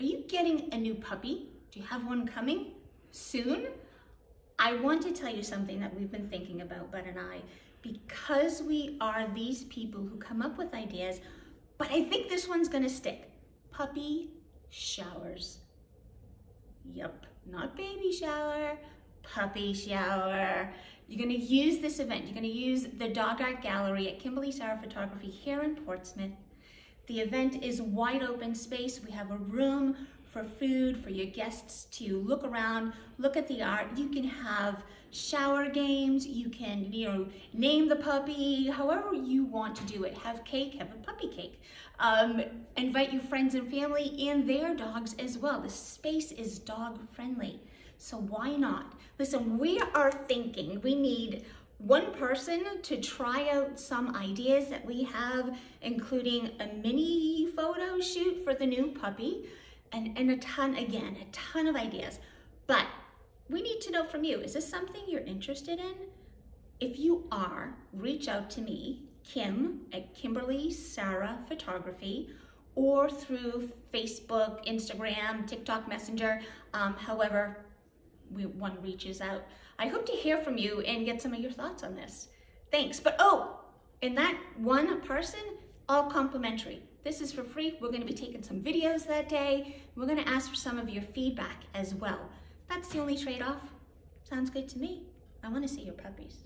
Are you getting a new puppy? Do you have one coming soon? I want to tell you something that we've been thinking about, Bud and I, because we are these people who come up with ideas, but I think this one's gonna stick. Puppy showers. Yep, not baby shower, puppy shower. You're gonna use this event. You're gonna use the Dog Art Gallery at Kimberly Sarah Photography here in Portsmouth. The event is wide open space. We have a room for food, for your guests to look around, look at the art. You can have shower games, you can, you know, name the puppy, however you want to do it. Have cake, have a puppy cake. Um, invite your friends and family and their dogs as well. The space is dog friendly. So why not? Listen, we are thinking we need one person to try out some ideas that we have, including a mini photo shoot for the new puppy, and, and a ton, again, a ton of ideas. But we need to know from you, is this something you're interested in? If you are, reach out to me, Kim at Kimberly Sarah Photography, or through Facebook, Instagram, TikTok Messenger, um, however we, one reaches out. I hope to hear from you and get some of your thoughts on this. Thanks. But oh, and that one person, all complimentary. This is for free. We're going to be taking some videos that day. We're going to ask for some of your feedback as well. That's the only trade-off. Sounds good to me. I want to see your puppies.